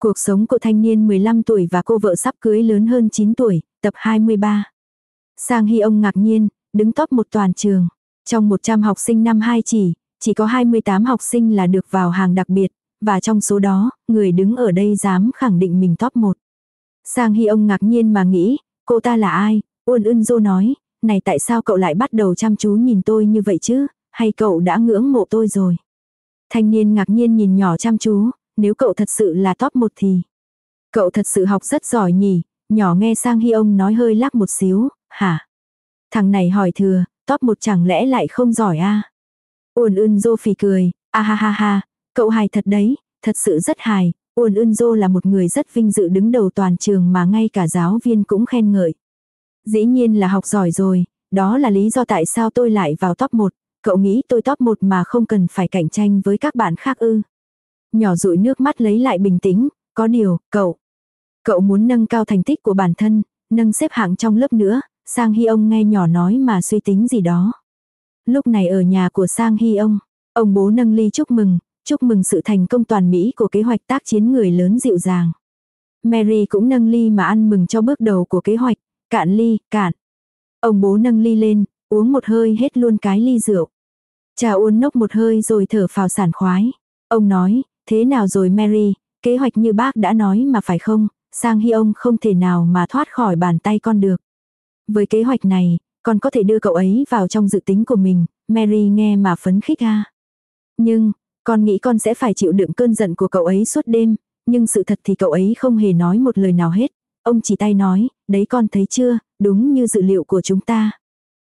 Cuộc sống của thanh niên 15 tuổi và cô vợ sắp cưới lớn hơn 9 tuổi, tập 23. Sang Hy ông ngạc nhiên, đứng top một toàn trường. Trong 100 học sinh năm 2 chỉ, chỉ có 28 học sinh là được vào hàng đặc biệt, và trong số đó, người đứng ở đây dám khẳng định mình top 1. Sang Hy ông ngạc nhiên mà nghĩ, cô ta là ai? Uôn ưn dô nói, này tại sao cậu lại bắt đầu chăm chú nhìn tôi như vậy chứ? Hay cậu đã ngưỡng mộ tôi rồi? Thanh niên ngạc nhiên nhìn nhỏ chăm chú, nếu cậu thật sự là top 1 thì. Cậu thật sự học rất giỏi nhỉ, nhỏ nghe sang Hy ông nói hơi lắc một xíu, hả? Thằng này hỏi thừa, top 1 chẳng lẽ lại không giỏi a à? Uồn ưn dô phì cười, a ha ha ha, cậu hài thật đấy, thật sự rất hài, Uồn ưn dô là một người rất vinh dự đứng đầu toàn trường mà ngay cả giáo viên cũng khen ngợi. Dĩ nhiên là học giỏi rồi, đó là lý do tại sao tôi lại vào top 1, cậu nghĩ tôi top 1 mà không cần phải cạnh tranh với các bạn khác ư. Nhỏ rụi nước mắt lấy lại bình tĩnh, có điều, cậu. Cậu muốn nâng cao thành tích của bản thân, nâng xếp hạng trong lớp nữa, Sang Hy ông nghe nhỏ nói mà suy tính gì đó. Lúc này ở nhà của Sang Hy ông, ông bố nâng ly chúc mừng, chúc mừng sự thành công toàn Mỹ của kế hoạch tác chiến người lớn dịu dàng. Mary cũng nâng ly mà ăn mừng cho bước đầu của kế hoạch, cạn ly, cạn. Ông bố nâng ly lên, uống một hơi hết luôn cái ly rượu. Cha uốn nốc một hơi rồi thở phào sản khoái. Ông nói, thế nào rồi Mary, kế hoạch như bác đã nói mà phải không, sang hy ông không thể nào mà thoát khỏi bàn tay con được. Với kế hoạch này, con có thể đưa cậu ấy vào trong dự tính của mình, Mary nghe mà phấn khích ha. Nhưng, con nghĩ con sẽ phải chịu đựng cơn giận của cậu ấy suốt đêm, nhưng sự thật thì cậu ấy không hề nói một lời nào hết. Ông chỉ tay nói, đấy con thấy chưa, đúng như dự liệu của chúng ta.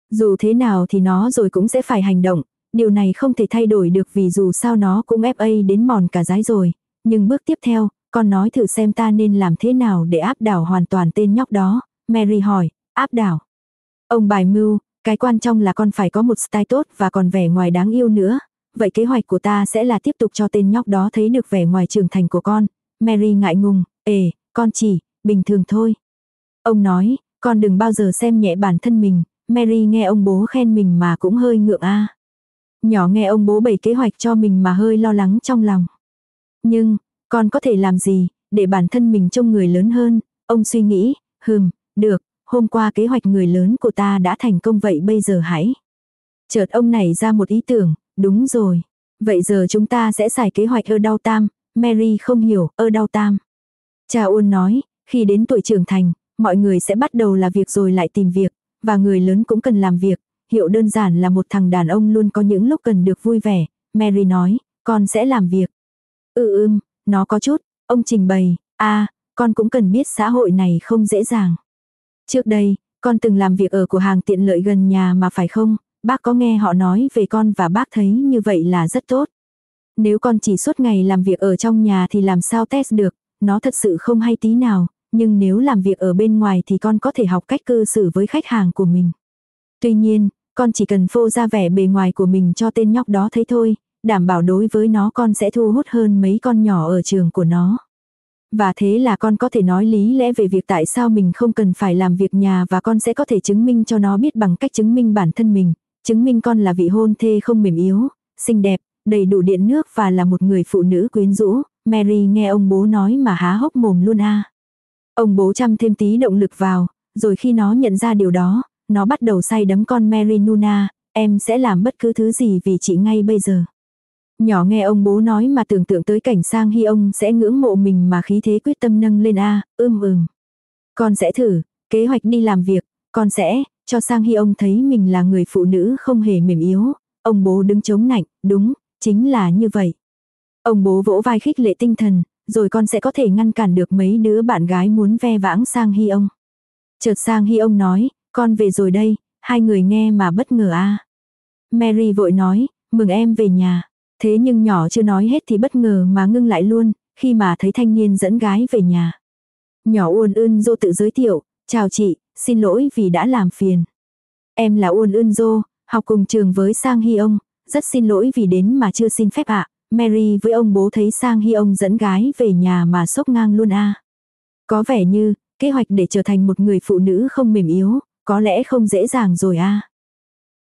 Dù thế nào thì nó rồi cũng sẽ phải hành động, điều này không thể thay đổi được vì dù sao nó cũng FA đến mòn cả giái rồi. Nhưng bước tiếp theo, con nói thử xem ta nên làm thế nào để áp đảo hoàn toàn tên nhóc đó. Mary hỏi, áp đảo. Ông bài mưu, cái quan trọng là con phải có một style tốt và còn vẻ ngoài đáng yêu nữa. Vậy kế hoạch của ta sẽ là tiếp tục cho tên nhóc đó thấy được vẻ ngoài trưởng thành của con. Mary ngại ngùng, ề, con chỉ, bình thường thôi. Ông nói, con đừng bao giờ xem nhẹ bản thân mình. Mary nghe ông bố khen mình mà cũng hơi ngượng a. Nhỏ nghe ông bố bày kế hoạch cho mình mà hơi lo lắng trong lòng. Nhưng, con có thể làm gì, để bản thân mình trông người lớn hơn, ông suy nghĩ, hừm, được, hôm qua kế hoạch người lớn của ta đã thành công vậy bây giờ hãy. Chợt ông này ra một ý tưởng, đúng rồi. Vậy giờ chúng ta sẽ xài kế hoạch ơ đau tam, Mary không hiểu, ơ đau tam. Cha Uôn nói, khi đến tuổi trưởng thành, mọi người sẽ bắt đầu là việc rồi lại tìm việc, và người lớn cũng cần làm việc. Hiệu đơn giản là một thằng đàn ông luôn có những lúc cần được vui vẻ. Mary nói, con sẽ làm việc. Ừ ưm, nó có chút, ông trình bày, a à, con cũng cần biết xã hội này không dễ dàng. Trước đây, con từng làm việc ở cửa hàng tiện lợi gần nhà mà phải không? Bác có nghe họ nói về con và bác thấy như vậy là rất tốt. Nếu con chỉ suốt ngày làm việc ở trong nhà thì làm sao test được, nó thật sự không hay tí nào, nhưng nếu làm việc ở bên ngoài thì con có thể học cách cư xử với khách hàng của mình. Tuy nhiên, con chỉ cần phô ra vẻ bề ngoài của mình cho tên nhóc đó thấy thôi, đảm bảo đối với nó con sẽ thu hút hơn mấy con nhỏ ở trường của nó. Và thế là con có thể nói lý lẽ về việc tại sao mình không cần phải làm việc nhà và con sẽ có thể chứng minh cho nó biết bằng cách chứng minh bản thân mình, chứng minh con là vị hôn thê không mềm yếu, xinh đẹp, đầy đủ điện nước và là một người phụ nữ quyến rũ. Mary nghe ông bố nói mà há hốc mồm luôn a. Ông bố chăm thêm tí động lực vào, rồi khi nó nhận ra điều đó, nó bắt đầu say đấm con Mary Nuna, em sẽ làm bất cứ thứ gì vì chị ngay bây giờ. Nhỏ nghe ông bố nói mà tưởng tượng tới cảnh sang hy ông sẽ ngưỡng mộ mình mà khí thế quyết tâm nâng lên a, ưm ừm. Con sẽ thử, kế hoạch đi làm việc, con sẽ, cho sang hy ông thấy mình là người phụ nữ không hề mềm yếu. Ông bố đứng chống nạnh, đúng, chính là như vậy. Ông bố vỗ vai khích lệ tinh thần, rồi con sẽ có thể ngăn cản được mấy đứa bạn gái muốn ve vãng sang hy ông. Chợt sang hy ông nói, con về rồi đây, hai người nghe mà bất ngờ a. Mary vội nói, mừng em về nhà. Thế nhưng nhỏ chưa nói hết thì bất ngờ mà ngưng lại luôn, khi mà thấy thanh niên dẫn gái về nhà. Nhỏ uôn ưn dô tự giới thiệu, chào chị, xin lỗi vì đã làm phiền. Em là uôn ưn dô, học cùng trường với Sang Hy ông, rất xin lỗi vì đến mà chưa xin phép ạ. Mary với ông bố thấy Sang Hy ông dẫn gái về nhà mà sốc ngang luôn a. Có vẻ như, kế hoạch để trở thành một người phụ nữ không mềm yếu, có lẽ không dễ dàng rồi a.